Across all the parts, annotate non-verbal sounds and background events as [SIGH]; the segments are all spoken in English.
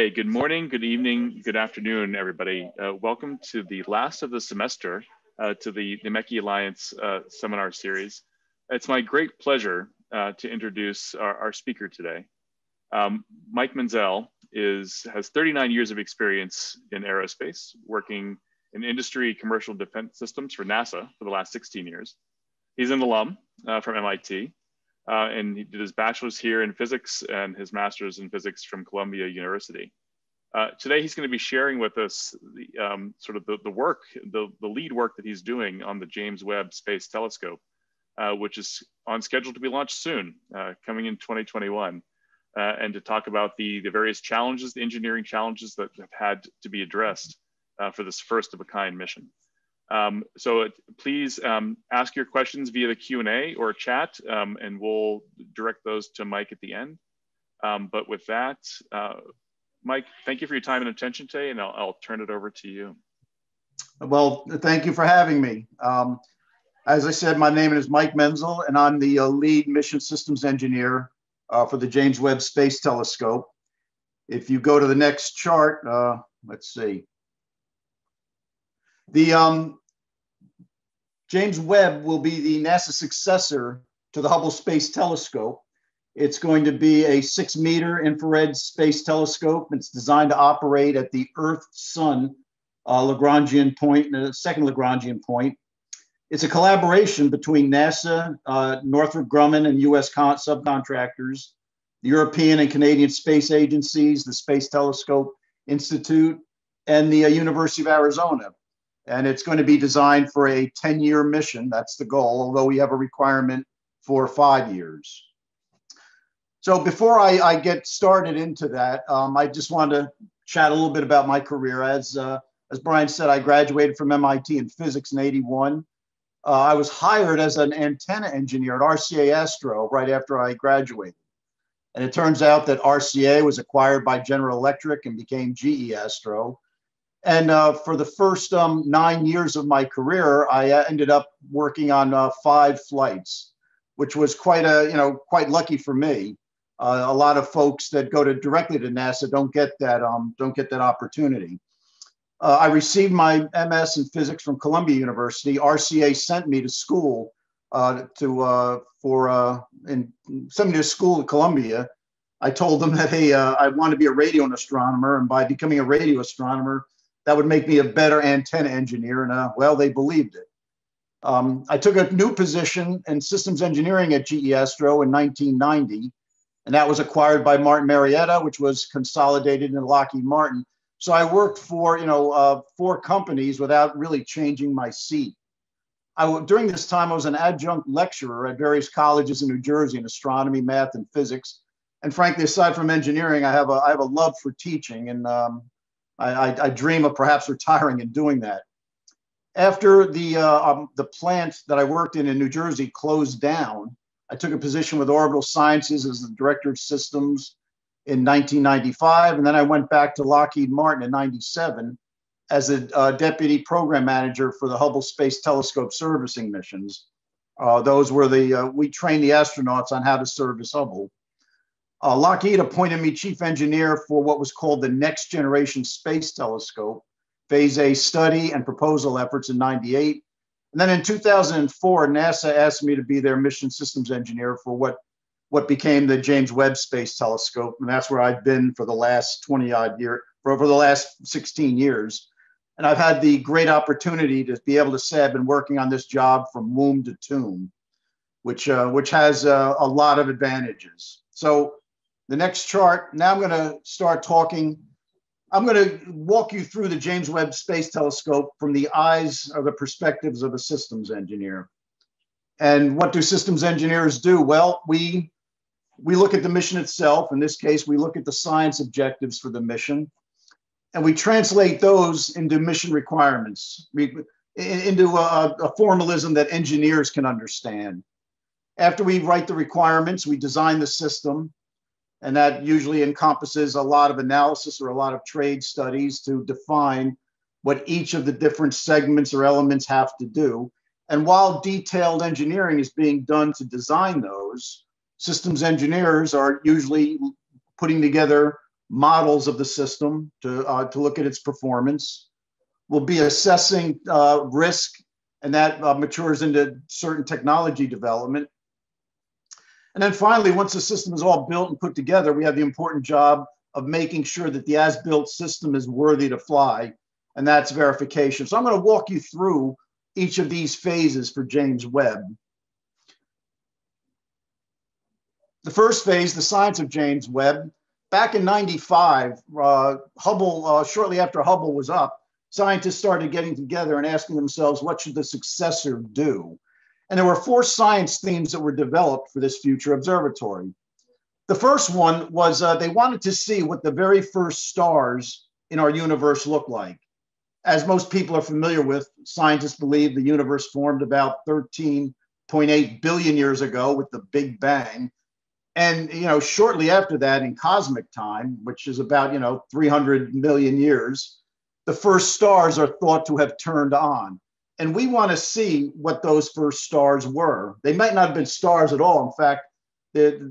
Hey, good morning, good evening, good afternoon, everybody. Uh, welcome to the last of the semester uh, to the, MechE Alliance uh, seminar series. It's my great pleasure uh, to introduce our, our speaker today. Um, Mike Menzel is, has 39 years of experience in aerospace, working in industry commercial defense systems for NASA for the last 16 years. He's an alum uh, from MIT, uh, and he did his bachelor's here in physics and his master's in physics from Columbia University. Uh, today, he's going to be sharing with us the, um, sort of the, the work, the, the lead work that he's doing on the James Webb Space Telescope, uh, which is on schedule to be launched soon, uh, coming in 2021, uh, and to talk about the, the various challenges, the engineering challenges that have had to be addressed uh, for this first of a kind mission. Um, so please um, ask your questions via the Q&A or chat, um, and we'll direct those to Mike at the end. Um, but with that, uh, Mike, thank you for your time and attention today, and I'll, I'll turn it over to you. Well, thank you for having me. Um, as I said, my name is Mike Menzel, and I'm the uh, lead mission systems engineer uh, for the James Webb Space Telescope. If you go to the next chart, uh, let's see. The um, James Webb will be the NASA successor to the Hubble Space Telescope. It's going to be a six meter infrared space telescope. It's designed to operate at the Earth Sun uh, Lagrangian point, the second Lagrangian point. It's a collaboration between NASA, uh, Northrop Grumman, and US subcontractors, the European and Canadian space agencies, the Space Telescope Institute, and the uh, University of Arizona and it's going to be designed for a 10 year mission. That's the goal, although we have a requirement for five years. So before I, I get started into that, um, I just want to chat a little bit about my career. As, uh, as Brian said, I graduated from MIT in physics in 81. Uh, I was hired as an antenna engineer at RCA Astro right after I graduated. And it turns out that RCA was acquired by General Electric and became GE Astro. And uh, for the first um, nine years of my career, I uh, ended up working on uh, five flights, which was quite a you know quite lucky for me. Uh, a lot of folks that go to directly to NASA don't get that um, don't get that opportunity. Uh, I received my MS in physics from Columbia University. RCA sent me to school uh, to for and sent me to school at Columbia. I told them that hey, I want to be a radio astronomer, and by becoming a radio astronomer, that would make me a better antenna engineer. And uh, well, they believed it. Um, I took a new position in systems engineering at GE Astro in 1990, and that was acquired by Martin Marietta, which was consolidated in Lockheed Martin. So I worked for you know uh, four companies without really changing my seat. I, during this time, I was an adjunct lecturer at various colleges in New Jersey in astronomy, math, and physics. And frankly, aside from engineering, I have a I have a love for teaching, and um, I, I, I, dream of perhaps retiring and doing that. After the, uh, um, the plant that I worked in in New Jersey closed down, I took a position with Orbital Sciences as the director of systems in 1995. And then I went back to Lockheed Martin in 97 as a uh, deputy program manager for the Hubble Space Telescope servicing missions. Uh, those were the, uh, we trained the astronauts on how to service Hubble. Uh, Lockheed appointed me chief engineer for what was called the Next Generation Space Telescope, Phase A study and proposal efforts in 98. And then in 2004, NASA asked me to be their mission systems engineer for what, what became the James Webb Space Telescope. And that's where I've been for the last 20 odd year, for, for the last 16 years. And I've had the great opportunity to be able to say I've been working on this job from womb to tomb, which, uh, which has uh, a lot of advantages. So the next chart, now I'm going to start talking. I'm going to walk you through the James Webb Space Telescope from the eyes or the perspectives of a systems engineer. And what do systems engineers do? Well, we we look at the mission itself. In this case, we look at the science objectives for the mission, and we translate those into mission requirements, into a, a formalism that engineers can understand. After we write the requirements, we design the system, and that usually encompasses a lot of analysis or a lot of trade studies to define what each of the different segments or elements have to do. And while detailed engineering is being done to design those, systems engineers are usually putting together models of the system to, uh, to look at its performance. We'll be assessing uh, risk, and that uh, matures into certain technology development. And then finally, once the system is all built and put together, we have the important job of making sure that the as-built system is worthy to fly, and that's verification. So I'm going to walk you through each of these phases for James Webb. The first phase, the science of James Webb, back in 95, uh, Hubble, uh, shortly after Hubble was up, scientists started getting together and asking themselves, what should the successor do? And there were four science themes that were developed for this future observatory. The first one was uh, they wanted to see what the very first stars in our universe look like. As most people are familiar with, scientists believe the universe formed about 13.8 billion years ago with the Big Bang. And you know, shortly after that, in cosmic time, which is about you know 300 million years, the first stars are thought to have turned on. And we want to see what those first stars were. They might not have been stars at all. In fact,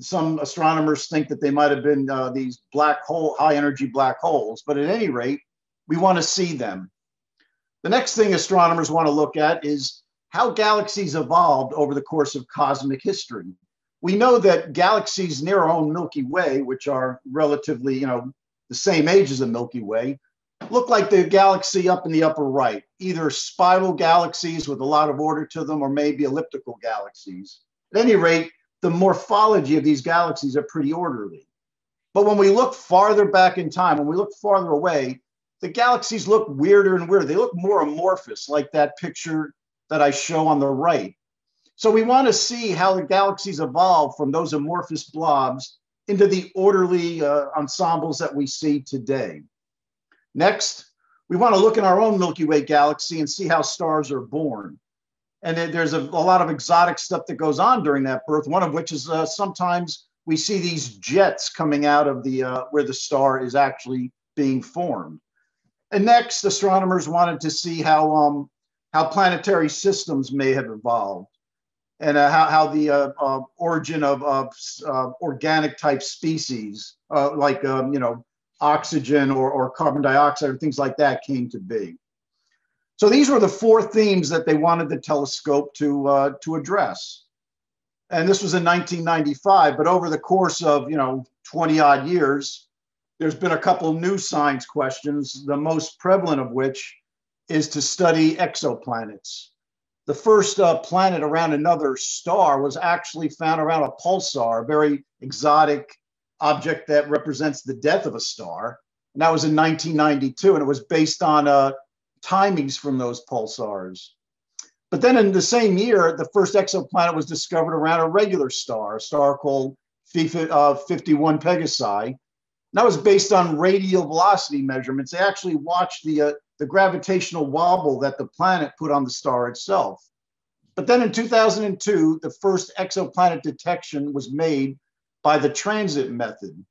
some astronomers think that they might have been uh, these black hole, high energy black holes. But at any rate, we want to see them. The next thing astronomers want to look at is how galaxies evolved over the course of cosmic history. We know that galaxies near our own Milky Way, which are relatively, you know, the same age as the Milky Way, look like the galaxy up in the upper right, either spiral galaxies with a lot of order to them or maybe elliptical galaxies. At any rate, the morphology of these galaxies are pretty orderly. But when we look farther back in time, when we look farther away, the galaxies look weirder and weirder. They look more amorphous, like that picture that I show on the right. So we want to see how the galaxies evolve from those amorphous blobs into the orderly uh, ensembles that we see today. Next, we want to look in our own Milky Way galaxy and see how stars are born. And there's a, a lot of exotic stuff that goes on during that birth, one of which is uh, sometimes we see these jets coming out of the uh, where the star is actually being formed. And next, astronomers wanted to see how um, how planetary systems may have evolved and uh, how, how the uh, uh, origin of, of uh, organic type species, uh, like um, you know oxygen or, or carbon dioxide or things like that came to be. So these were the four themes that they wanted the telescope to, uh, to address. And this was in 1995, but over the course of, you know, 20 odd years, there's been a couple new science questions, the most prevalent of which is to study exoplanets. The first uh, planet around another star was actually found around a pulsar, a very exotic object that represents the death of a star. And that was in 1992, and it was based on uh, timings from those pulsars. But then in the same year, the first exoplanet was discovered around a regular star, a star called 51 uh, Pegasi. And that was based on radial velocity measurements. They actually watched the, uh, the gravitational wobble that the planet put on the star itself. But then in 2002, the first exoplanet detection was made by the transit method.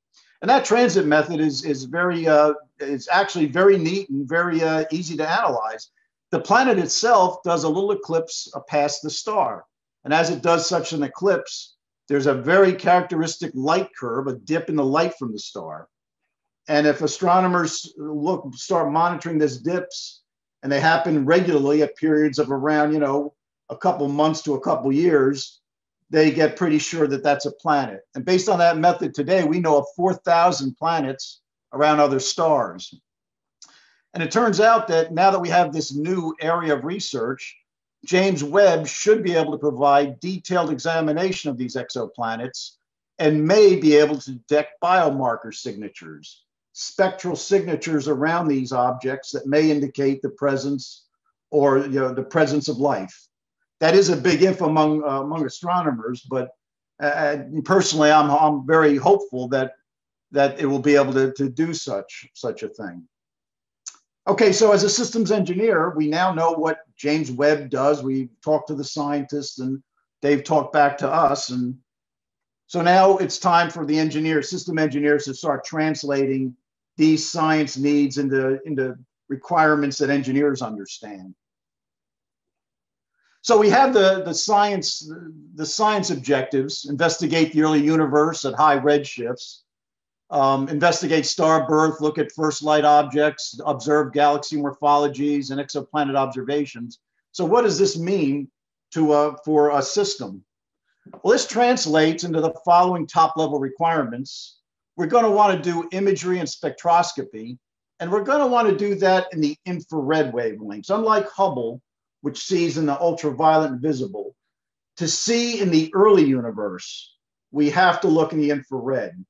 And that transit method is, is very, uh, it's actually very neat and very uh, easy to analyze. The planet itself does a little eclipse uh, past the star. And as it does such an eclipse, there's a very characteristic light curve, a dip in the light from the star. And if astronomers look, start monitoring these dips, and they happen regularly at periods of around, you know, a couple months to a couple years, they get pretty sure that that's a planet. And based on that method today, we know of 4,000 planets around other stars. And it turns out that now that we have this new area of research, James Webb should be able to provide detailed examination of these exoplanets and may be able to detect biomarker signatures, spectral signatures around these objects that may indicate the presence or you know, the presence of life that is a big if among uh, among astronomers. But uh, personally, I'm I'm very hopeful that that it will be able to, to do such such a thing. Okay, so as a systems engineer, we now know what James Webb does. We talked to the scientists, and they've talked back to us, and so now it's time for the engineers, system engineers, to start translating these science needs into into requirements that engineers understand. So we have the, the science, the science objectives, investigate the early universe at high redshifts, um, investigate star birth, look at first light objects, observe galaxy morphologies and exoplanet observations. So what does this mean to uh, for a system? Well, this translates into the following top level requirements. We're going to want to do imagery and spectroscopy, and we're going to want to do that in the infrared wavelengths. Unlike Hubble, which sees in the ultraviolet and visible, to see in the early universe, we have to look in the infrared.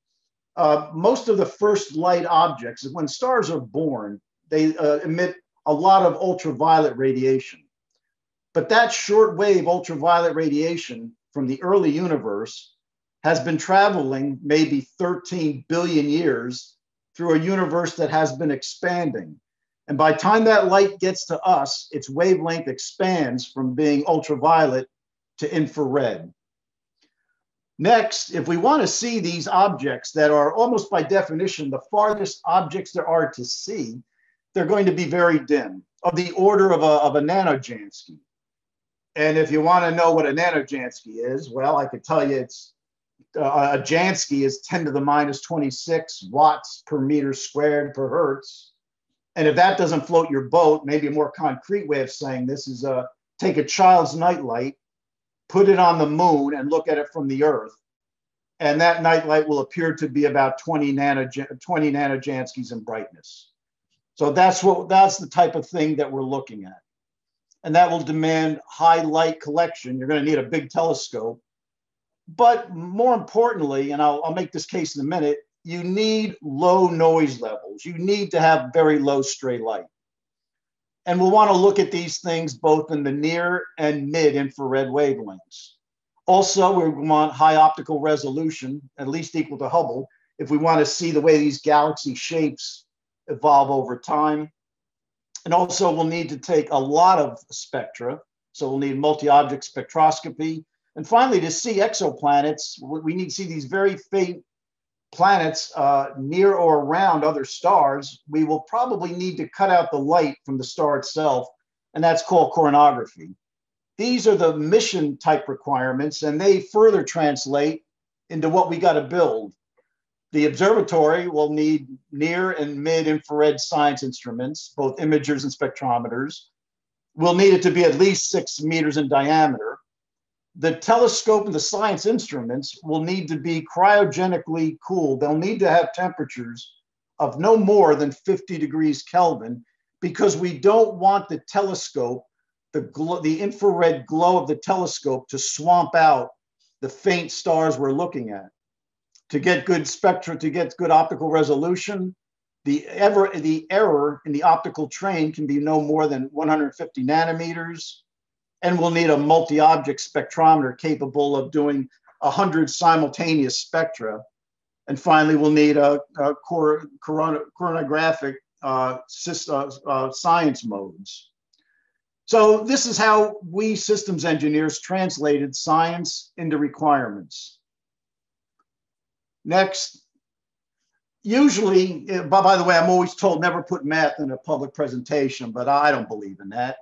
Uh, most of the first light objects, when stars are born, they uh, emit a lot of ultraviolet radiation. But that short wave ultraviolet radiation from the early universe has been traveling maybe 13 billion years through a universe that has been expanding. And by time that light gets to us, its wavelength expands from being ultraviolet to infrared. Next, if we want to see these objects that are almost by definition the farthest objects there are to see, they're going to be very dim, of the order of a, of a nanojansky. And if you want to know what a nanojansky is, well, I could tell you it's uh, a Jansky is 10 to the minus 26 watts per meter squared per hertz. And if that doesn't float your boat, maybe a more concrete way of saying this is uh, take a child's nightlight, put it on the moon, and look at it from the Earth. And that nightlight will appear to be about 20, nano, 20 nanojanskys in brightness. So that's what that's the type of thing that we're looking at and that will demand high light collection. You're going to need a big telescope. But more importantly, and I'll, I'll make this case in a minute, you need low noise levels. You need to have very low stray light. And we'll want to look at these things both in the near and mid infrared wavelengths. Also, we want high optical resolution, at least equal to Hubble, if we want to see the way these galaxy shapes evolve over time. And also we'll need to take a lot of spectra. So we'll need multi-object spectroscopy. And finally, to see exoplanets, we need to see these very faint planets uh, near or around other stars. We will probably need to cut out the light from the star itself, and that's called coronagraphy. These are the mission type requirements, and they further translate into what we got to build. The observatory will need near and mid infrared science instruments, both imagers and spectrometers. We'll need it to be at least six meters in diameter. The telescope and the science instruments will need to be cryogenically cooled. They'll need to have temperatures of no more than 50 degrees Kelvin because we don't want the telescope, the, the infrared glow of the telescope to swamp out the faint stars we're looking at to get good spectra, to get good optical resolution, the ever the error in the optical train can be no more than 150 nanometers, and we'll need a multi-object spectrometer capable of doing 100 simultaneous spectra. And finally, we'll need a, a cor corona, coronagraphic uh, uh, uh, science modes. So this is how we systems engineers translated science into requirements. Next, usually, eh, by, by the way, I'm always told never put math in a public presentation, but I don't believe in that.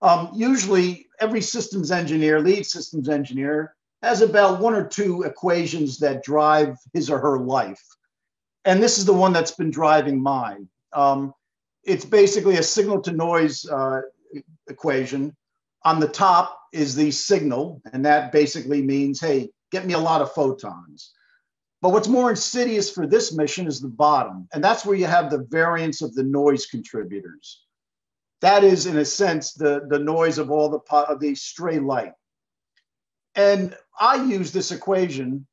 Um, usually, every systems engineer, lead systems engineer, has about one or two equations that drive his or her life. And this is the one that's been driving mine. Um, it's basically a signal to noise uh, equation. On the top is the signal, and that basically means, hey, get me a lot of photons. But what's more insidious for this mission is the bottom. And that's where you have the variance of the noise contributors. That is, in a sense, the, the noise of all the, of the stray light. And I use this equation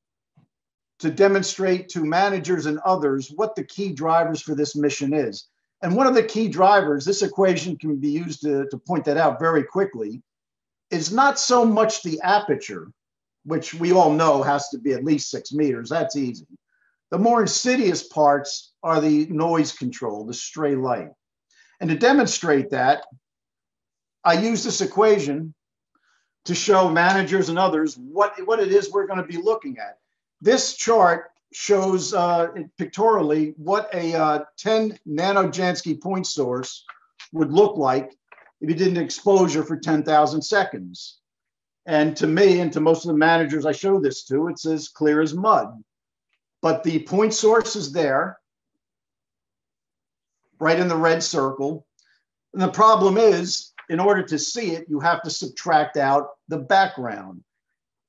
to demonstrate to managers and others what the key drivers for this mission is. And one of the key drivers, this equation can be used to, to point that out very quickly, is not so much the aperture, which we all know has to be at least six meters. That's easy. The more insidious parts are the noise control, the stray light. And to demonstrate that, I use this equation to show managers and others what, what it is we're going to be looking at. This chart shows uh, pictorially what a uh, 10 nanojansky point source would look like if you did an exposure for 10,000 seconds. And to me and to most of the managers I show this to, it's as clear as mud. but the point source is there, right in the red circle. And the problem is, in order to see it, you have to subtract out the background.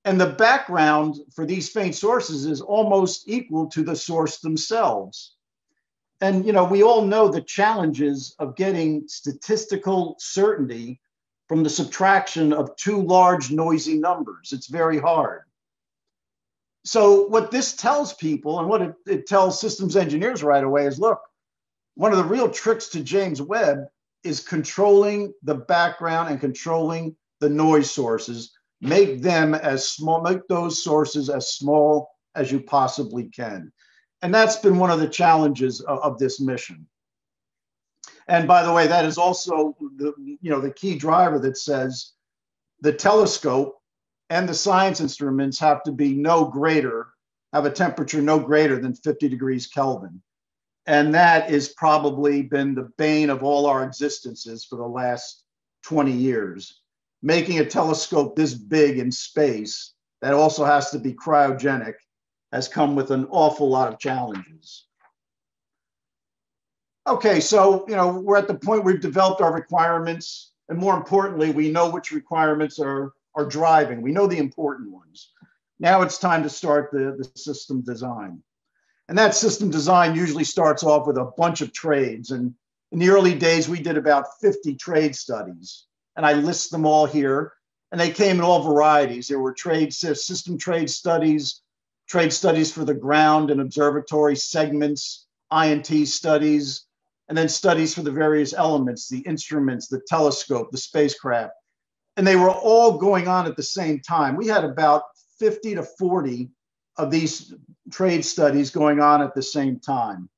And the background for these faint sources is almost equal to the source themselves. And you know, we all know the challenges of getting statistical certainty from the subtraction of two large noisy numbers. It's very hard. So what this tells people and what it, it tells systems engineers right away is, look, one of the real tricks to James Webb is controlling the background and controlling the noise sources make them as small, make those sources as small as you possibly can. And that's been one of the challenges of, of this mission. And by the way, that is also the, you know, the key driver that says the telescope and the science instruments have to be no greater, have a temperature no greater than 50 degrees Kelvin. And that has probably been the bane of all our existences for the last 20 years making a telescope this big in space that also has to be cryogenic has come with an awful lot of challenges. Okay, so you know we're at the point we've developed our requirements, and more importantly, we know which requirements are are driving. We know the important ones. Now it's time to start the, the system design. And that system design usually starts off with a bunch of trades. And in the early days, we did about 50 trade studies and I list them all here. And they came in all varieties. There were trade system trade studies, trade studies for the ground and observatory segments, INT studies, and then studies for the various elements, the instruments, the telescope, the spacecraft. And they were all going on at the same time. We had about 50 to 40 of these trade studies going on at the same time.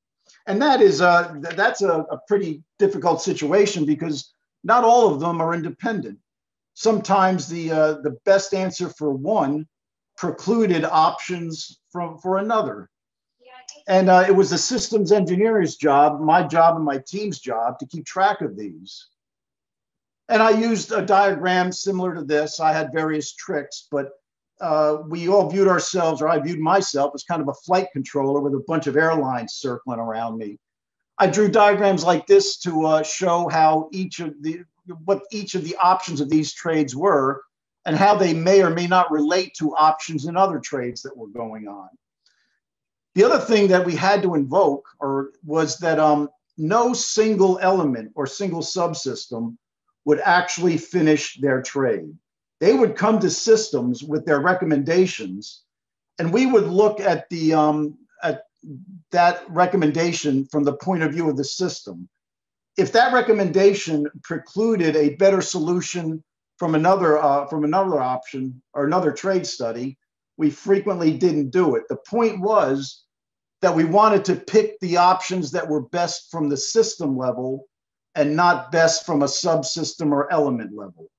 And that is a, that's a, a pretty difficult situation because not all of them are independent. Sometimes the, uh, the best answer for one precluded options from, for another. And uh, it was the systems engineer's job, my job and my team's job to keep track of these. And I used a diagram similar to this. I had various tricks, but uh, we all viewed ourselves, or I viewed myself as kind of a flight controller with a bunch of airlines circling around me. I drew diagrams like this to uh, show how each of the what each of the options of these trades were and how they may or may not relate to options in other trades that were going on. The other thing that we had to invoke or was that um, no single element or single subsystem would actually finish their trade. They would come to systems with their recommendations, and we would look at the um, at that recommendation from the point of view of the system. If that recommendation precluded a better solution from another uh, from another option or another trade study, we frequently didn't do it. The point was that we wanted to pick the options that were best from the system level and not best from a subsystem or element level.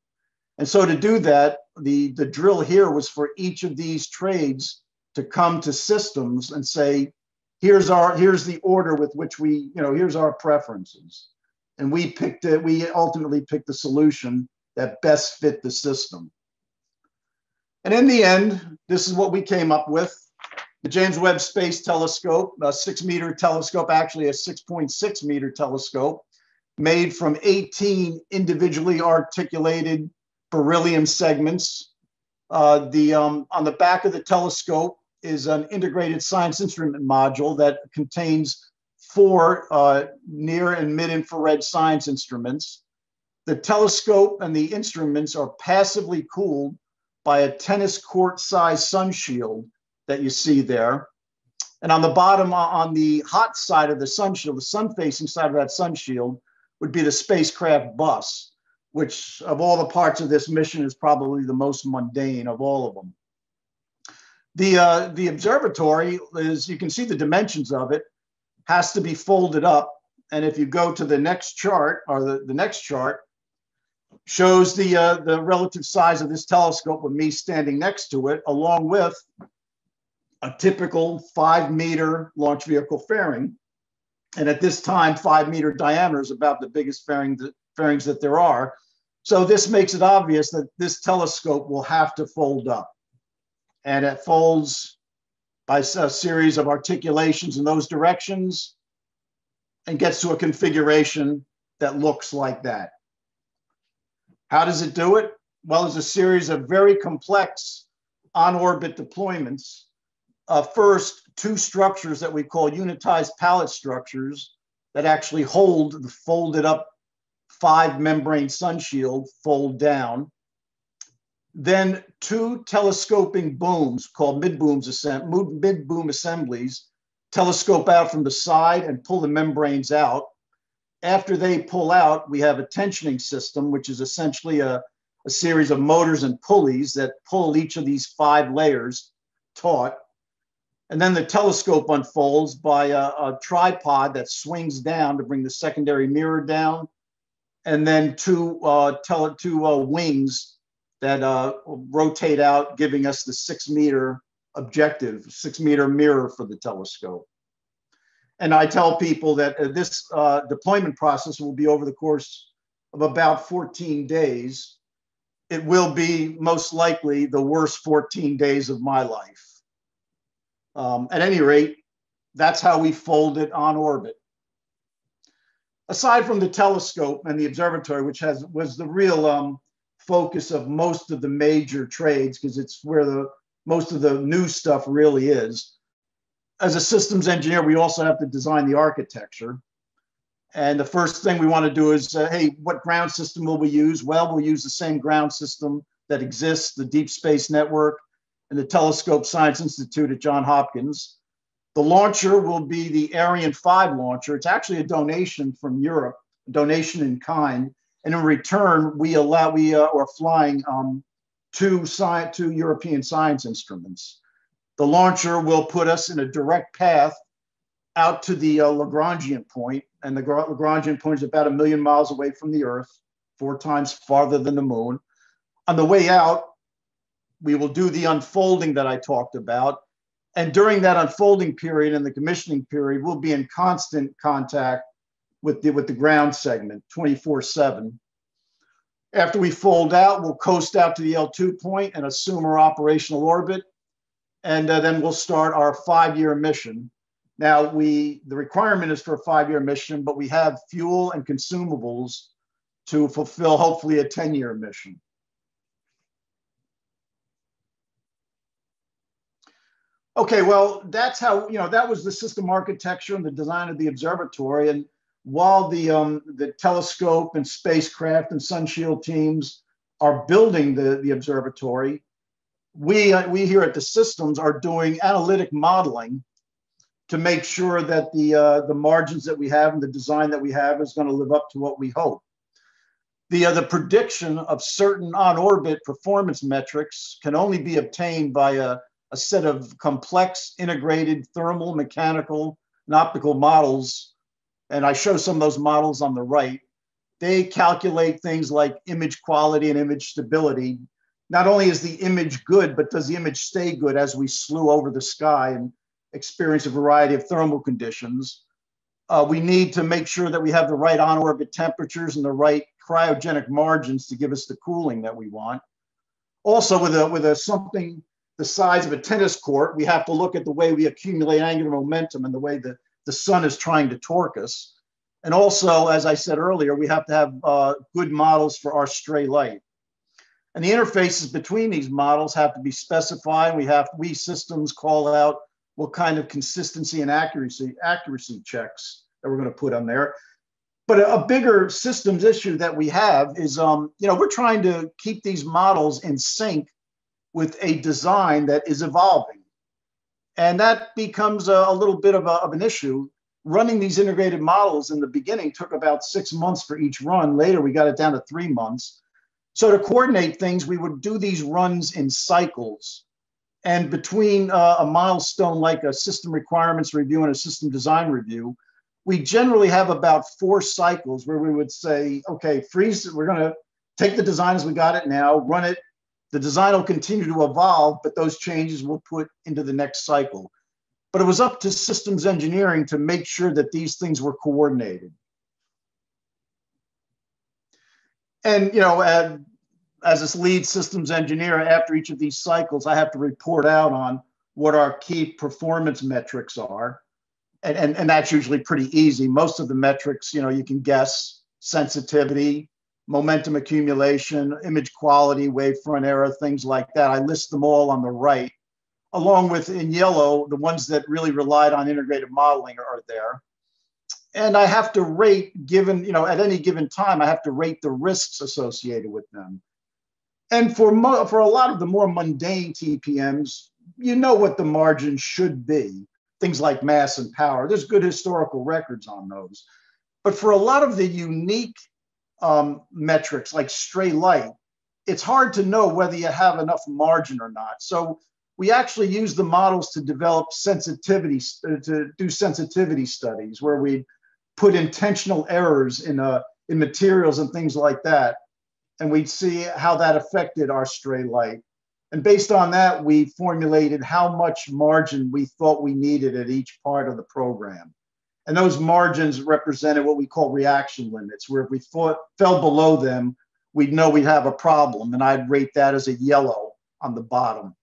And so to do that, the, the drill here was for each of these trades to come to systems and say, here's our here's the order with which we you know here's our preferences. And we picked it we ultimately picked the solution that best fit the system. And in the end this is what we came up with. The james webb space telescope a six meter telescope actually a 6.6 meter telescope made from 18 individually articulated beryllium segments uh, the um, on the back of the telescope is an integrated science instrument module that contains four uh, near and mid infrared science instruments. The telescope and the instruments are passively cooled by a tennis court size sun shield that you see there. And on the bottom, on the hot side of the sun shield, the sun facing side of that sun shield, would be the spacecraft bus, which of all the parts of this mission is probably the most mundane of all of them. The, uh, the observatory is, you can see the dimensions of it, has to be folded up. And if you go to the next chart, or the, the next chart, shows the, uh, the relative size of this telescope with me standing next to it, along with a typical five meter launch vehicle fairing. And at this time, five meter diameter is about the biggest fairing, that there are. So this makes it obvious that this telescope will have to fold up and it folds by a series of articulations in those directions and gets to a configuration that looks like that. How does it do it? Well, there's a series of very complex on-orbit deployments. Uh, first, two structures that we call unitized pallet structures that actually hold the folded up five membrane sunshield fold down. Then two telescoping booms called mid-booms mid-boom assemblies telescope out from the side and pull the membranes out. After they pull out, we have a tensioning system, which is essentially a, a series of motors and pulleys that pull each of these five layers taut. And then the telescope unfolds by a, a, tripod that swings down to bring the secondary mirror down, and then two, uh, tele, two uh, wings that uh, rotate out, giving us the six meter objective, six meter mirror for the telescope. And I tell people that uh, this uh, deployment process will be over the course of about 14 days. It will be most likely the worst 14 days of my life. Um, at any rate, that's how we fold it on orbit. Aside from the telescope and the observatory, which has was the real um, focus of most of the major trades, because it's where the most of the new stuff really is. As a systems engineer, we also have to design the architecture. And the first thing we want to do is, uh, hey, what ground system will we use? Well, we'll use the same ground system that exists, the Deep Space Network and the Telescope Science Institute at Johns Hopkins. The launcher will be the Ariane 5 launcher. It's actually a donation from Europe, a donation in kind. And in return, we allow, we uh, are flying um, two, sci- two European science instruments. The launcher will put us in a direct path out to the uh, Lagrangian point, and the Lagrangian point is about a million miles away from the Earth, four times farther than the moon. On the way out, we will do the unfolding that I talked about. And during that unfolding period and the commissioning period, we'll be in constant contact with the, with the ground segment 24 7. After we fold out, we'll coast out to the L2 point and assume our operational orbit. And uh, then we'll start our five year mission. Now, we the requirement is for a five year mission, but we have fuel and consumables to fulfill hopefully a 10 year mission. Okay, well, that's how, you know, that was the system architecture and the design of the observatory. And while the um, the telescope and spacecraft and sunshield teams are building the, the observatory, we uh, we here at the systems are doing analytic modeling to make sure that the uh, the margins that we have and the design that we have is going to live up to what we hope. The uh, the prediction of certain on orbit performance metrics can only be obtained by a, a set of complex integrated thermal, mechanical, and optical models and I show some of those models on the right, they calculate things like image quality and image stability. Not only is the image good, but does the image stay good as we slew over the sky and experience a variety of thermal conditions? Uh, we need to make sure that we have the right on orbit temperatures and the right cryogenic margins to give us the cooling that we want. Also, with a, with a something the size of a tennis court, we have to look at the way we accumulate angular momentum and the way the the sun is trying to torque us. And also, as I said earlier, we have to have uh, good models for our stray light. And the interfaces between these models have to be specified. We have we systems call out what kind of consistency and accuracy accuracy checks that we're going to put on there. But a, a bigger systems issue that we have is, um, you know, we're trying to keep these models in sync with a design that is evolving. And that becomes a, a little bit of, a, of an issue. Running these integrated models in the beginning took about six months for each run. Later, we got it down to three months. So to coordinate things, we would do these runs in cycles. And between uh, a milestone like a system requirements review and a system design review, we generally have about four cycles where we would say, okay, freeze, we're going to take the design as we got it now, run it the design will continue to evolve, but those changes will put into the next cycle. But it was up to systems engineering to make sure that these things were coordinated. And, you know, uh, as this lead systems engineer, after each of these cycles, I have to report out on what our key performance metrics are. And, and, and that's usually pretty easy. Most of the metrics, you know, you can guess sensitivity, momentum accumulation, image quality, wavefront error, things like that. I list them all on the right, along with in yellow, the ones that really relied on integrated modeling are there. And I have to rate, given, you know, at any given time, I have to rate the risks associated with them. And for, for a lot of the more mundane TPMs, you know what the margin should be, things like mass and power. There's good historical records on those. But for a lot of the unique um, metrics like stray light, it's hard to know whether you have enough margin or not. So we actually use the models to develop sensitivity, uh, to do sensitivity studies where we put intentional errors in, uh, in materials and things like that. And we'd see how that affected our stray light. And based on that, we formulated how much margin we thought we needed at each part of the program. And those margins represented what we call reaction limits, where if we thought, fell below them, we'd know we'd have a problem. And I'd rate that as a yellow on the bottom.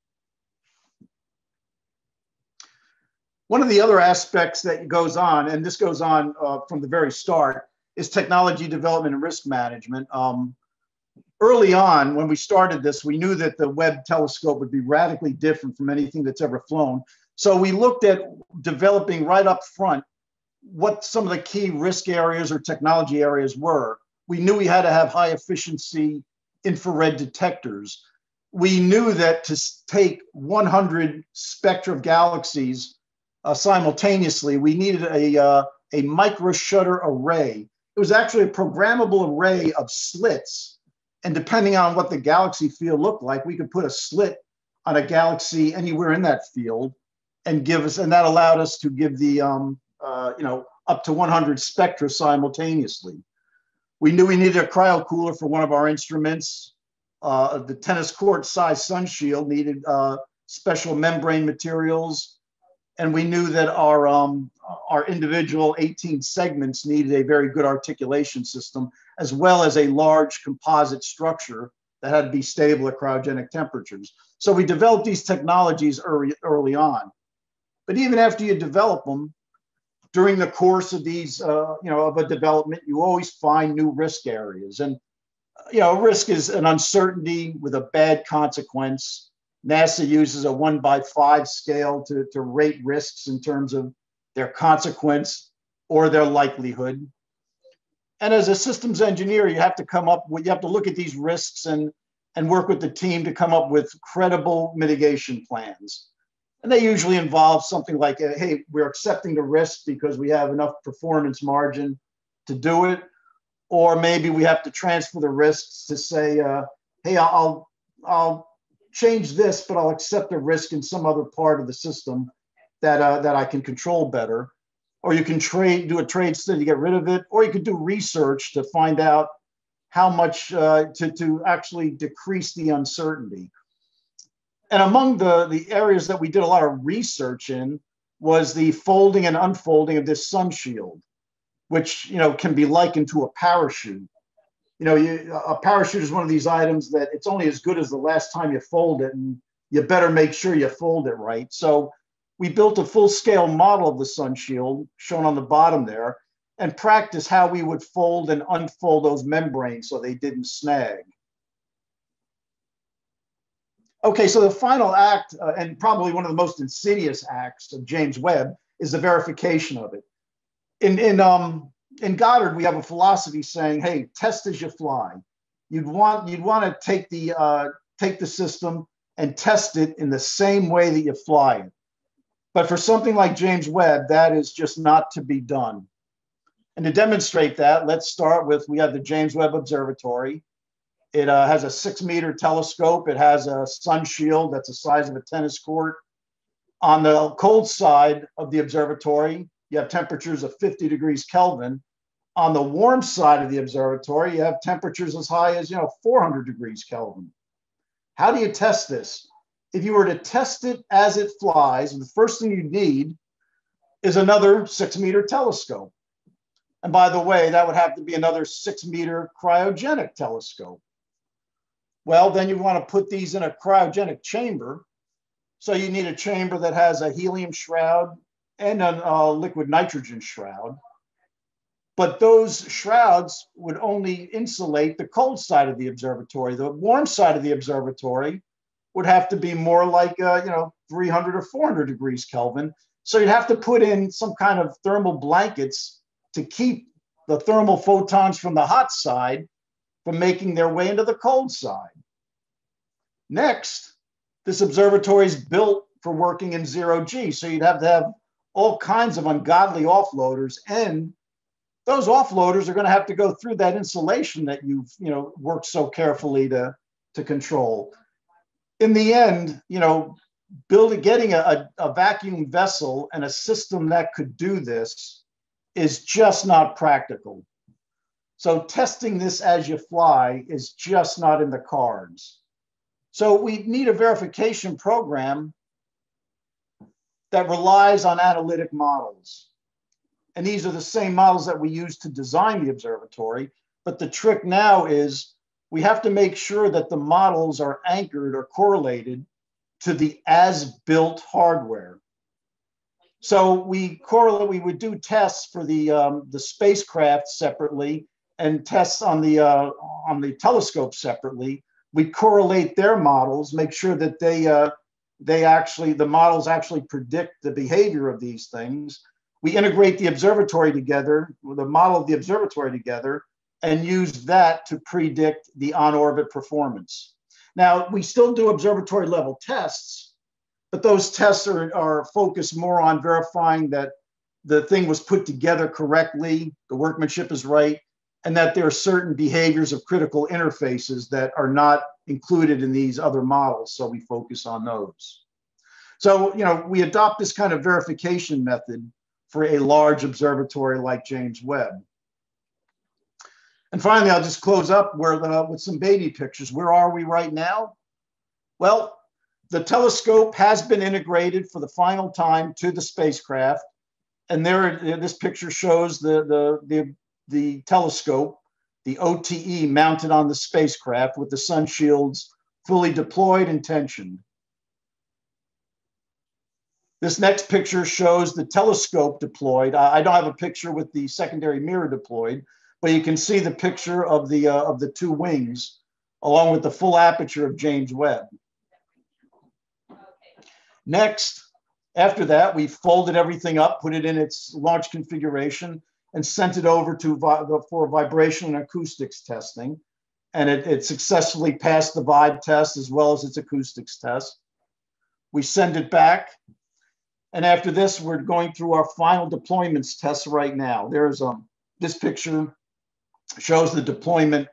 One of the other aspects that goes on, and this goes on uh, from the very start, is technology development and risk management. Um, early on, when we started this, we knew that the Webb telescope would be radically different from anything that's ever flown. So we looked at developing right up front what some of the key risk areas or technology areas were. We knew we had to have high efficiency infrared detectors. We knew that to take 100 spectra of galaxies uh, simultaneously, we needed a, uh, a micro shutter array. It was actually a programmable array of slits. And depending on what the galaxy field looked like, we could put a slit on a galaxy anywhere in that field and give us, and that allowed us to give the, um, uh, you know, up to 100 spectra simultaneously. We knew we needed a cryo cooler for one of our instruments. Uh, the tennis court size sun shield needed uh, special membrane materials. And we knew that our, um, our individual 18 segments needed a very good articulation system, as well as a large composite structure that had to be stable at cryogenic temperatures. So we developed these technologies early, early on. But even after you develop them, during the course of these, uh, you know, of a development, you always find new risk areas. And, you know, risk is an uncertainty with a bad consequence. NASA uses a one by five scale to, to rate risks in terms of their consequence or their likelihood. And as a systems engineer, you have to come up with, you have to look at these risks and, and work with the team to come up with credible mitigation plans. And they usually involve something like, uh, hey, we're accepting the risk because we have enough performance margin to do it. Or maybe we have to transfer the risks to say, uh, hey, I'll, I'll change this, but I'll accept the risk in some other part of the system that, uh, that I can control better. Or you can trade, do a trade study to get rid of it, or you could do research to find out how much uh, to, to actually decrease the uncertainty and among the, the areas that we did a lot of research in was the folding and unfolding of this sun shield, which you know can be likened to a parachute. You know, you, a parachute is one of these items that it's only as good as the last time you fold it, and you better make sure you fold it right. So we built a full-scale model of the sun shield, shown on the bottom there, and practice how we would fold and unfold those membranes so they didn't snag. Okay, so the final act, uh, and probably one of the most insidious acts of James Webb, is the verification of it. In in um in Goddard, we have a philosophy saying, "Hey, test as you fly." You'd want you'd want to take the uh, take the system and test it in the same way that you fly it. But for something like James Webb, that is just not to be done. And to demonstrate that, let's start with we have the James Webb Observatory. It uh, has a six meter telescope. It has a sun shield that's the size of a tennis court. On the cold side of the observatory, you have temperatures of 50 degrees Kelvin. On the warm side of the observatory, you have temperatures as high as you know 400 degrees Kelvin. How do you test this? If you were to test it as it flies, the first thing you need is another six meter telescope. And by the way, that would have to be another six meter cryogenic telescope. Well, then you want to put these in a cryogenic chamber So you need a chamber that has a helium shroud and a uh, liquid nitrogen shroud. But those shrouds would only insulate the cold side of the observatory. The warm side of the observatory would have to be more like, uh, you know, 300 or 400 degrees Kelvin. So you'd have to put in some kind of thermal blankets to keep the thermal photons from the hot side from making their way into the cold side. Next, this observatory is built for working in zero G. So you'd have to have all kinds of ungodly offloaders and those offloaders are going to have to go through that insulation that you've you know worked so carefully to to control. In the end you know building getting a, a, vacuum vessel and a system that could do this is just not practical. So testing this as you fly is just not in the cards so we need a verification program that relies on analytic models and these are the same models that we use to design the observatory. But the trick now is we have to make sure that the models are anchored or correlated to the as-built hardware. So we correlate, we would do tests for the, um, the spacecraft separately and tests on the, uh, on the telescope separately. We correlate their models, make sure that they, uh, they actually, the models actually predict the behavior of these things we integrate the observatory together, the model of the observatory together, and use that to predict the on-orbit performance. Now, we still do observatory level tests, but those tests are, are focused more on verifying that the thing was put together correctly, the workmanship is right, and that there are certain behaviors of critical interfaces that are not included in these other models. So we focus on those. So, you know, we adopt this kind of verification method for a large observatory like James Webb. And finally, I'll just close up where the, with some baby pictures. Where are we right now? Well, the telescope has been integrated for the final time to the spacecraft. And there, this picture shows the, the, the, the telescope, the OTE mounted on the spacecraft with the sun shields fully deployed and tensioned. This next picture shows the telescope deployed. I don't have a picture with the secondary mirror deployed, but you can see the picture of the, uh, of the two wings along with the full aperture of James Webb. Next, after that, we folded everything up, put it in its launch configuration, and sent it over to for vibration and acoustics testing. And it, it successfully passed the vibe test as well as its acoustics test. We send it back and after this, we're going through our final deployments test right now. There's um, this picture shows the deployment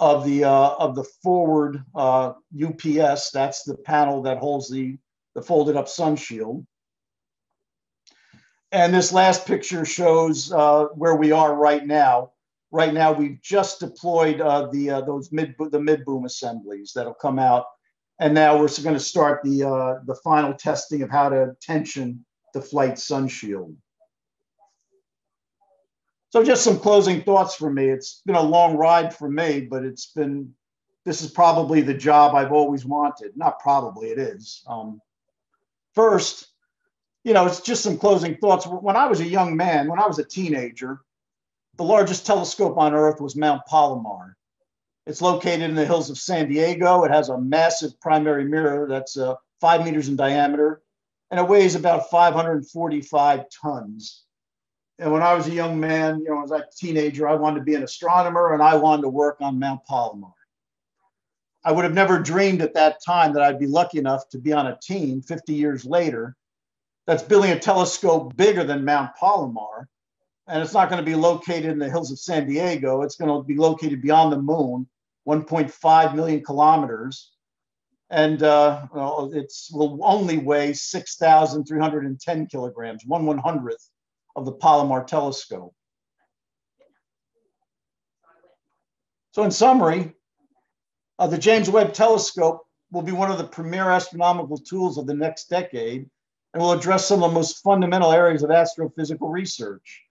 of the uh, of the forward uh, UPS. That's the panel that holds the the folded up sun shield. And this last picture shows uh, where we are right now. Right now, we've just deployed uh, the uh, those mid the mid boom assemblies that'll come out and now we're going to start the, uh, the final testing of how to tension the flight sun shield. So just some closing thoughts for me. It's been a long ride for me, but it's been, this is probably the job I've always wanted. Not probably, it is. Um, first, you know, it's just some closing thoughts. When I was a young man, when I was a teenager, the largest telescope on Earth was Mount Palomar. It's located in the hills of San Diego. It has a massive primary mirror that's uh, five meters in diameter, and it weighs about 545 tons. And when I was a young man, you know, as a teenager, I wanted to be an astronomer and I wanted to work on Mount Palomar. I would have never dreamed at that time that I'd be lucky enough to be on a team 50 years later that's building a telescope bigger than Mount Palomar. And it's not going to be located in the hills of San Diego. It's going to be located beyond the moon 1.5 million kilometers. And uh, well, it will only weigh 6,310 kilograms, one one hundredth of the Palomar telescope. So in summary, uh, the James Webb Telescope will be one of the premier astronomical tools of the next decade and will address some of the most fundamental areas of astrophysical research.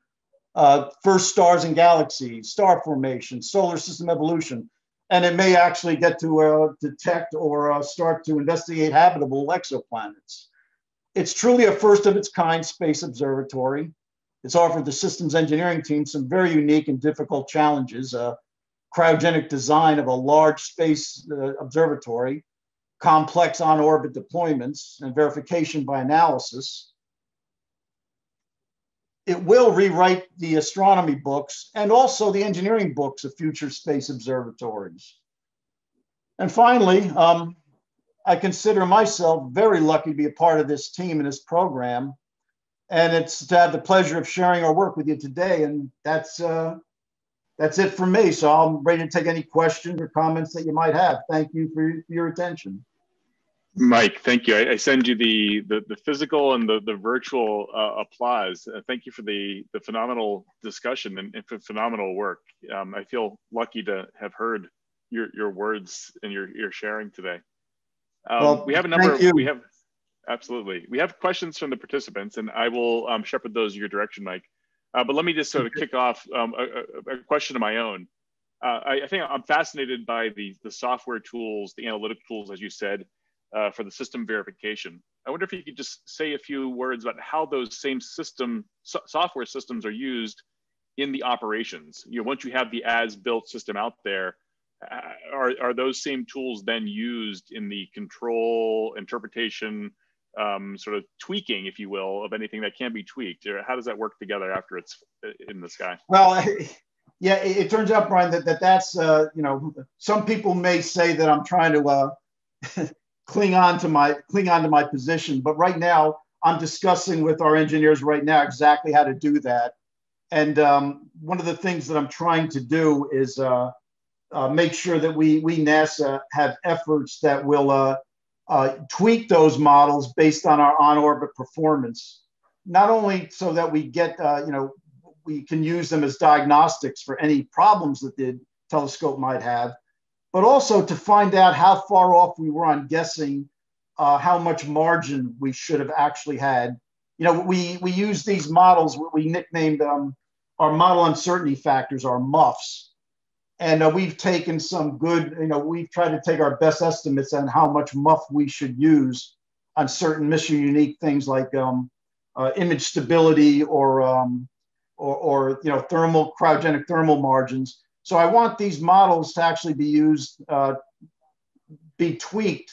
Uh, first stars and galaxies, star formation, solar system evolution, and it may actually get to uh, detect or uh, start to investigate habitable exoplanets. It's truly a first of its kind space observatory. It's offered the systems engineering team some very unique and difficult challenges. Uh, cryogenic design of a large space uh, observatory, complex on orbit deployments, and verification by analysis. It will rewrite the astronomy books and also the engineering books of future space observatories. And finally, um, I consider myself very lucky to be a part of this team and this program. And it's to have the pleasure of sharing our work with you today. And that's uh, that's it for me. So I'm ready to take any questions or comments that you might have. Thank you for, for your attention. Mike, thank you. I, I send you the, the, the physical and the the virtual uh, applause. Uh, thank you for the the phenomenal discussion and, and for phenomenal work. Um, I feel lucky to have heard your your words and your your sharing today. Um, well, we have a number. Of, we have absolutely. We have questions from the participants, and I will um, shepherd those your direction, Mike. Uh, but let me just sort of kick off um, a, a, question of my own. Uh, I, I, think I'm fascinated by the, the software tools, the analytic tools, as you said, uh, for the system verification. I wonder if you could just say a few words about how those same system so software systems are used in the operations. You know, once you have the as-built system out there, uh, are, are those same tools then used in the control, interpretation, um, sort of tweaking, if you will, of anything that can be tweaked? Or how does that work together after it's uh, in the sky? Well, [LAUGHS] yeah, it, it turns out, Brian, that, that that's, uh, you know, some people may say that I'm trying to uh, [LAUGHS] cling on to my cling on to my position, but right now I'm discussing with our engineers right now exactly how to do that. And um, one of the things that I'm trying to do is uh, uh, make sure that we we NASA have efforts that will uh, uh, tweak those models based on our on-orbit performance, not only so that we get, uh, you know, we can use them as diagnostics for any problems that the telescope might have, but also to find out how far off we were on guessing uh, how much margin we should have actually had. You know, we, we use these models, we nicknamed um, our model uncertainty factors, our MUFs and uh, we've taken some good, you know, we've tried to take our best estimates on how much MUF we should use on certain mission unique things like um, uh, image stability or, um, or, or, you know, thermal, cryogenic thermal margins. So I want these models to actually be used, uh, be tweaked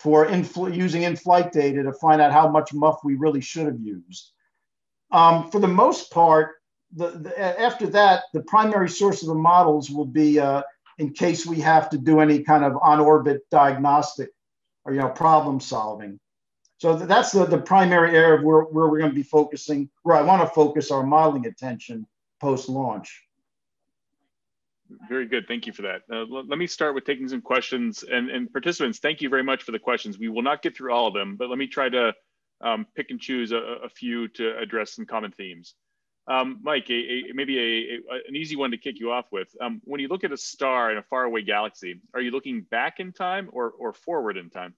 for infl- using in-flight data to find out how much MUF we really should have used. Um, for the most part, the, the, after that, the primary source of the models will be uh, in case we have to do any kind of on-orbit diagnostic or you know problem solving. So that's the, the primary area where, where we're going to be focusing, where I want to focus our modeling attention post-launch. Very good. Thank you for that. Uh, let me start with taking some questions. And, and participants, thank you very much for the questions. We will not get through all of them, but let me try to um, pick and choose a, a few to address some common themes. Um, Mike, a, a, maybe a, an easy one to kick you off with. Um, when you look at a star in a faraway galaxy, are you looking back in time or, or forward in time?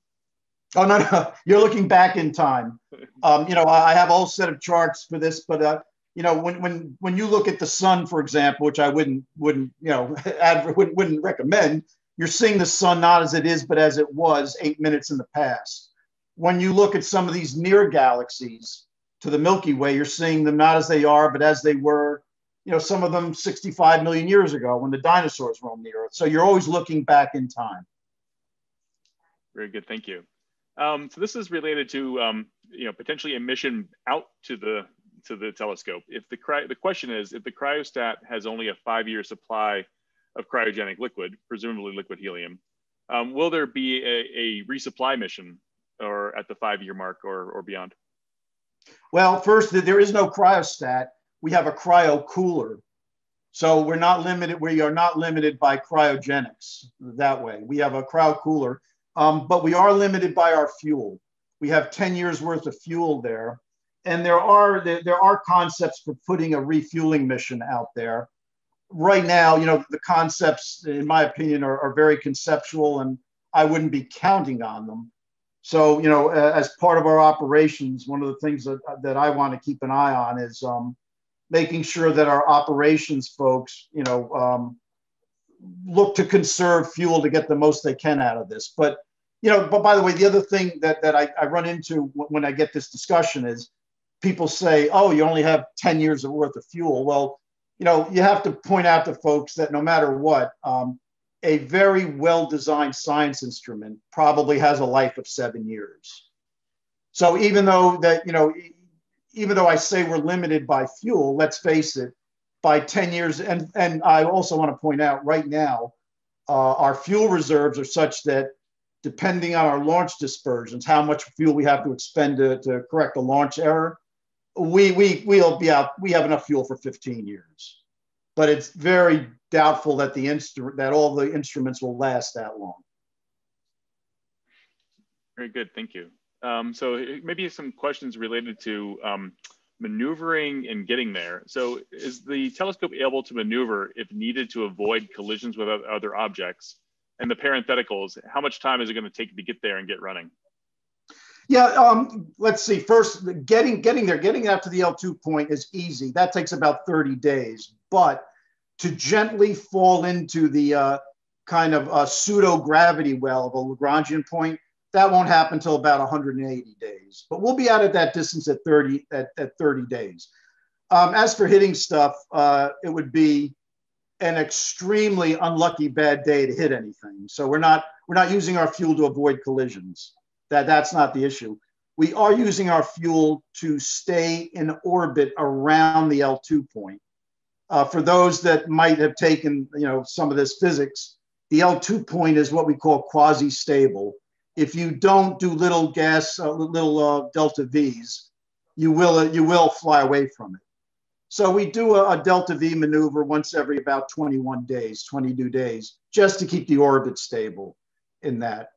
Oh no, no, [LAUGHS] you're looking back in time. [LAUGHS] Um, you know, I have a whole set of charts for this, but uh, you know, when when when you look at the sun, for example, which I wouldn't wouldn't you know [LAUGHS] add, wouldn't, wouldn't recommend, you're seeing the sun not as it is, but as it was eight minutes in the past. When you look at some of these near galaxies, to the Milky Way, you're seeing them not as they are, but as they were, you know, some of them 65 million years ago when the dinosaurs roamed the earth. So you're always looking back in time. Very good, thank you. Um, so this is related to, um, you know, potentially a mission out to the to the telescope. If the cry, the question is, if the cryostat has only a five-year supply of cryogenic liquid, presumably liquid helium, um, will there be a, a resupply mission or at the five-year mark or, or beyond? Well, first, there is no cryostat. We have a cryo cooler. So we're not limited. We are not limited by cryogenics that way. We have a cryo cooler, um, but we are limited by our fuel. We have 10 years worth of fuel there. And there are, there, there are concepts for putting a refueling mission out there. Right now, you know, the concepts, in my opinion, are, are very conceptual and I wouldn't be counting on them. So, you know, as part of our operations, one of the things that, that I want to keep an eye on is um, making sure that our operations folks, you know, um, look to conserve fuel to get the most they can out of this. But you know, but by the way, the other thing that that I, I run into when I get this discussion is people say, "Oh, you only have 10 years of worth of fuel." Well, you know, you have to point out to folks that no matter what, um, a very well-designed science instrument probably has a life of seven years. So even though that you know, even though I say we're limited by fuel, let's face it, by 10 years, and and I also want to point out right now, uh, our fuel reserves are such that depending on our launch dispersions, how much fuel we have to expend to, to correct a launch error, we, we, we'll be out, we have enough fuel for 15 years. But it's very doubtful that the instrument that all the instruments will last that long. Very good, thank you. Um, so maybe some questions related to um, maneuvering and getting there. So is the telescope able to maneuver if needed to avoid collisions with other objects? And the parentheticals, how much time is it going to take to get there and get running? Yeah, um, let's see. First, getting getting there, getting out to the L2 point is easy. That takes about 30 days. But to gently fall into the uh, kind of pseudo gravity well of a Lagrangian point, that won't happen until about 180 days. But we'll be out at that distance at 30 at, at 30 days. Um, as for hitting stuff, uh, it would be an extremely unlucky bad day to hit anything. So we're not we're not using our fuel to avoid collisions that that's not the issue. We are using our fuel to stay in orbit around the L2 point. Uh, for those that might have taken, you know, some of this physics, the L2 point is what we call quasi-stable. If you don't do little gas, uh, little uh, delta V's, you will you will fly away from it. So we do a, a, delta V maneuver once every about 21 days, 22 days, just to keep the orbit stable in that.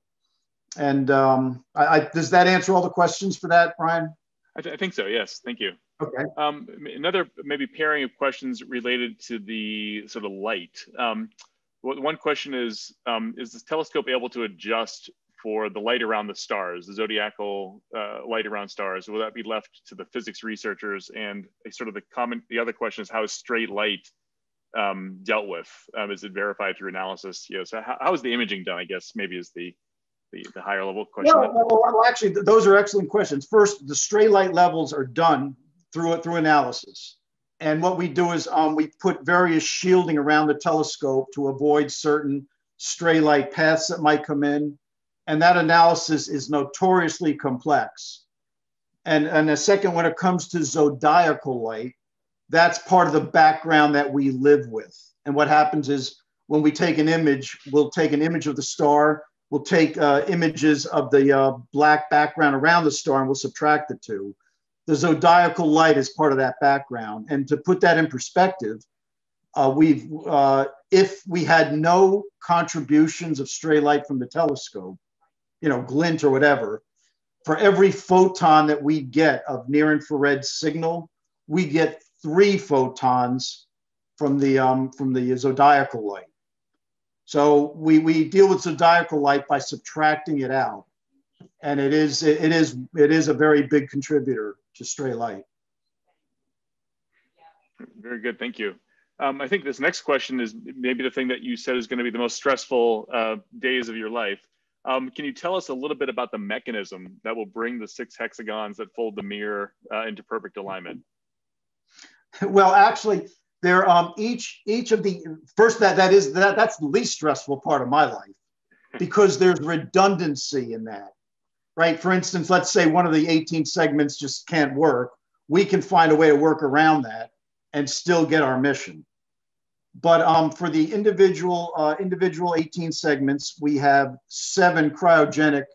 And um, I, I, does that answer all the questions for that, Brian? I, th I think so. Yes. Thank you. Okay. Um, another maybe pairing of questions related to the sort of light. Um, one question is: um, Is this telescope able to adjust for the light around the stars, the zodiacal uh, light around stars? Will that be left to the physics researchers? And sort of the common, the other question is: How is stray light um, dealt with? Um, is it verified through analysis? You know, so how, how is the imaging done? I guess maybe is the the, the higher level question? Well, well, well, actually, those are excellent questions. First, the stray light levels are done through through analysis. And what we do is um, we put various shielding around the telescope to avoid certain stray light paths that might come in. And that analysis is notoriously complex. And, and a second, when it comes to zodiacal light, that's part of the background that we live with. And what happens is when we take an image, we'll take an image of the star we'll take uh, images of the uh, black background around the star and we'll subtract the two. The zodiacal light is part of that background. And to put that in perspective, uh, we've, uh, if we had no contributions of stray light from the telescope, you know, glint or whatever, for every photon that we get of near infrared signal, we get three photons from the, um, from the zodiacal light. So we, we deal with zodiacal light by subtracting it out. And it is, it is, it is a very big contributor to stray light. Very good, thank you. Um, I think this next question is maybe the thing that you said is going to be the most stressful uh, days of your life. Um, can you tell us a little bit about the mechanism that will bring the six hexagons that fold the mirror uh, into perfect alignment? [LAUGHS] Well, actually, they're um, each each of the first that that is that that's the least stressful part of my life because there's redundancy in that right? For instance let's say one of the 18 segments just can't work. We can find a way to work around that and still get our mission. But um, for the individual uh, individual 18 segments we have seven cryogenic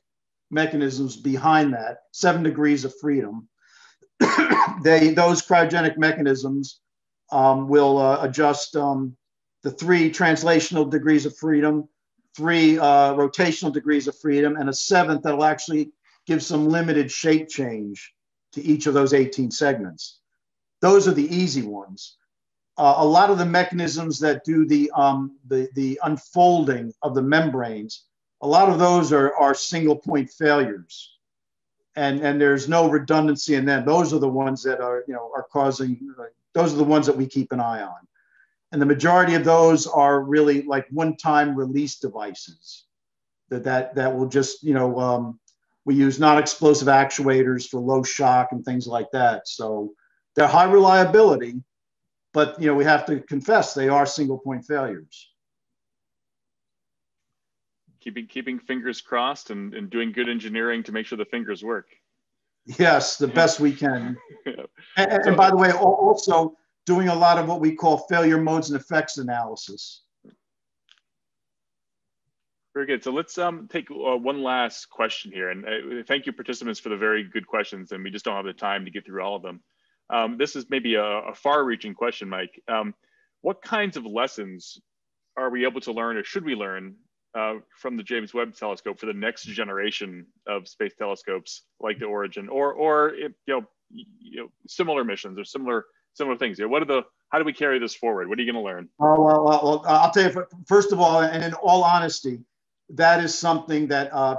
mechanisms behind that seven degrees of freedom. [COUGHS] They those cryogenic mechanisms um, will uh, adjust um, the three translational degrees of freedom, three uh, rotational degrees of freedom, and a seventh that will actually give some limited shape change to each of those 18 segments. Those are the easy ones. Uh, a lot of the mechanisms that do the, um, the, the unfolding of the membranes, a lot of those are, are single point failures. And, and there's no redundancy in them. Those are the ones that are, you know, are causing those are the ones that we keep an eye on. And the majority of those are really like one-time release devices that, that, that will just, you know, um, we use non-explosive actuators for low shock and things like that. So they're high reliability, but you know we have to confess they are single point failures. Keeping keeping fingers crossed and, and doing good engineering to make sure the fingers work. Yes, the best we can. [LAUGHS] and, and by the way, also doing a lot of what we call failure modes and effects analysis. Very good. So let's um, take uh, one last question here. And uh, thank you participants for the very good questions. And we just don't have the time to get through all of them. Um, this is maybe a, a far reaching question, Mike. Um, what kinds of lessons are we able to learn or should we learn uh, from the James Webb Telescope for the next generation of space telescopes like the Origin or, or you, know, you know, similar missions or similar similar things? what are the how do we carry this forward? What are you going to learn? Oh, well, well, well, I'll tell you, first of all, and in all honesty, that is something that uh,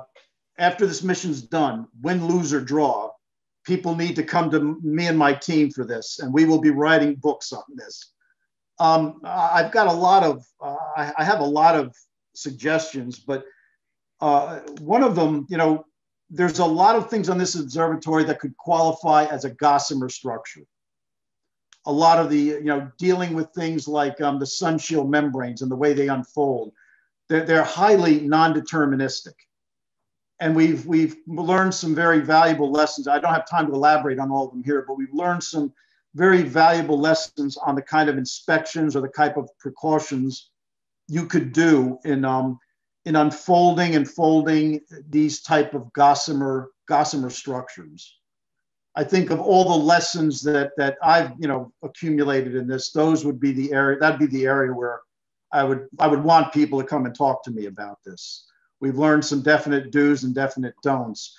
after this mission's done, win, lose, or draw, people need to come to me and my team for this, and we will be writing books on this. Um, I've got a lot of, uh, I, have a lot of suggestions, but uh, one of them, you know, there's a lot of things on this observatory that could qualify as a gossamer structure. A lot of the, you know, dealing with things like um, the sun shield membranes and the way they unfold they're, they're highly non-deterministic. And we've, we've learned some very valuable lessons. I don't have time to elaborate on all of them here, but we've learned some very valuable lessons on the kind of inspections or the type of precautions you could do in, um, in unfolding and folding these type of gossamer, gossamer structures. I think of all the lessons that, that I've you know accumulated in this, those would be the area, that'd be the area where I would I would want people to come and talk to me about this. We've learned some definite do's and definite don'ts.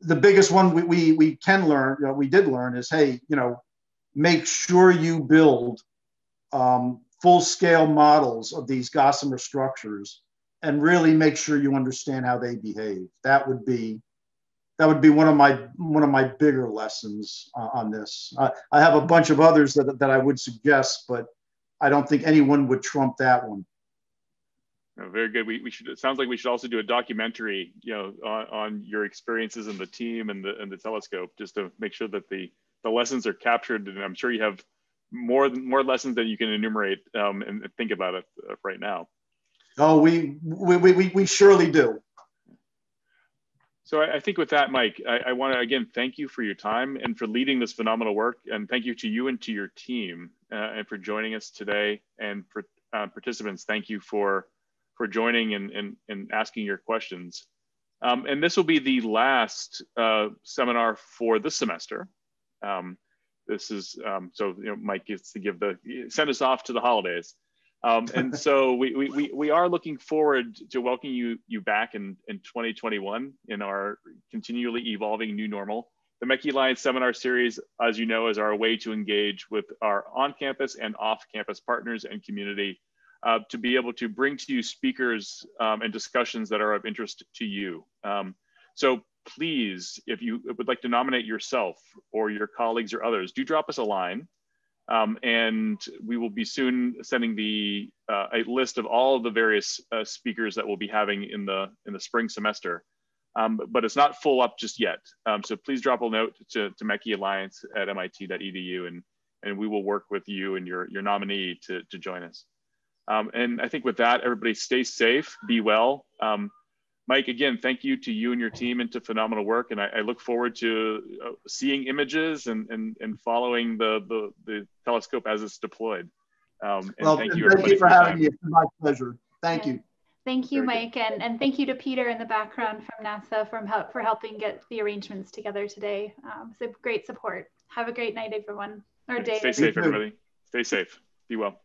The biggest one we, we, we can learn, you know, we did learn is, hey, you know, make sure you build um, full scale models of these gossamer structures and really make sure you understand how they behave. That would be that would be one of my one of my bigger lessons uh, on this. Uh, I have a bunch of others that, that I would suggest, but I don't think anyone would trump that one. Oh, very good. We, we should. It sounds like we should also do a documentary, you know, on, on your experiences in the team and the and the telescope, just to make sure that the the lessons are captured. And I'm sure you have more more lessons than you can enumerate um, and think about it uh, right now. Oh, we we, we, we surely do. So I, I, think with that, Mike, I, I want to again thank you for your time and for leading this phenomenal work, and thank you to you and to your team, uh, and for joining us today. And for uh, participants, thank you for for joining and and, and asking your questions. Um, and this will be the last uh, seminar for this semester. Um, this is um, so you know Mike gets to give the send us off to the holidays. Um, and so [LAUGHS] we, we, we are looking forward to welcoming you, you back in, in 2021 in our continually evolving new normal. The MechE Alliance Seminar Series, as you know, is our way to engage with our on-campus and off-campus partners and community uh, to be able to bring to you speakers um, and discussions that are of interest to you. Um, so please, if you would like to nominate yourself or your colleagues or others, do drop us a line. Um, and we will be soon sending the uh, a list of all of the various uh, speakers that we'll be having in the in the spring semester. Um, but it's not full up just yet. Um, so please drop a note to, to MechE Alliance at mit.edu and, and we will work with you and your, your nominee to, to join us. Um, and I think with that, everybody stay safe, be well. Mike, again, thank you to you and your team and to phenomenal work. And I, I look forward to uh, seeing images and, and, and following the, the, the telescope as it's deployed. Um, and well, thank you, thank you for, for having me. It's my pleasure. Thank you. Thank you, Very Mike, and, and thank you to Peter in the background from NASA from help, for helping get the arrangements together today. Um, so great support. Have a great night, everyone, or day. Stay safe, everybody. Stay safe. Be well.